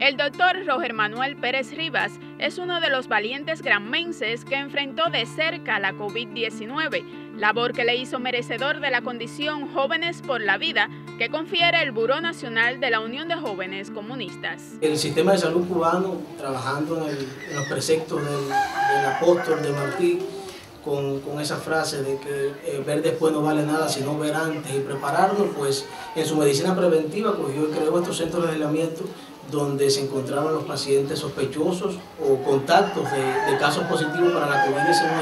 El doctor Roger Manuel Pérez Rivas es uno de los valientes granmenses que enfrentó de cerca la COVID-19, labor que le hizo merecedor de la condición Jóvenes por la Vida que confiere el Buró Nacional de la Unión de Jóvenes Comunistas. El sistema de salud cubano, trabajando en, los preceptos del, apóstol de Martí, con, esa frase de que eh, ver después no vale nada sino ver antes y prepararnos, pues en su medicina preventiva cogió y creó estos centros de aislamiento donde se encontraban los pacientes sospechosos o contactos de, casos positivos para la COVID-19.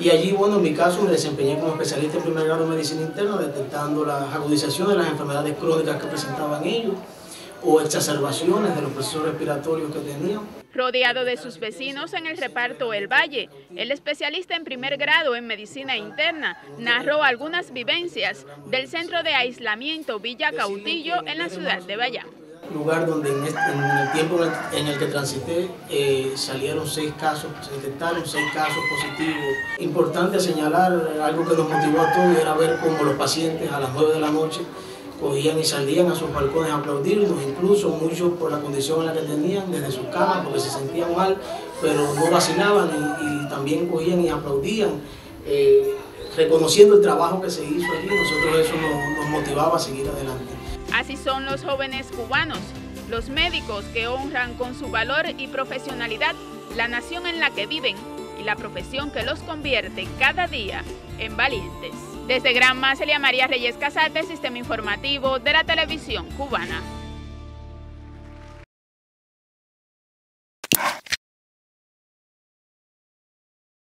Y allí, bueno, en mi caso me desempeñé como especialista en primer grado de medicina interna, detectando la agudización de las enfermedades crónicas que presentaban ellos o exacerbaciones de los procesos respiratorios que tenían. Rodeado de sus vecinos en el reparto El Valle, el especialista en primer grado en medicina interna narró algunas vivencias del centro de aislamiento Villa Cautillo en la ciudad de Bayamo lugar donde en, el tiempo en el, que transité eh, salieron seis casos, se detectaron seis casos positivos. Importante señalar algo que nos motivó a todos era ver cómo los pacientes a las nueve de la noche cogían y salían a sus balcones a aplaudirnos, incluso muchos por la condición en la que tenían, desde sus camas, porque se sentían mal, pero no vacilaban y, también cogían y aplaudían. Eh, reconociendo el trabajo que se hizo allí, nosotros eso nos motivaba a seguir adelante. Así son los jóvenes cubanos, los médicos que honran con su valor y profesionalidad la nación en la que viven y la profesión que los convierte cada día en valientes. Desde Granma, Celia María Reyes Casate, Sistema Informativo de la Televisión Cubana.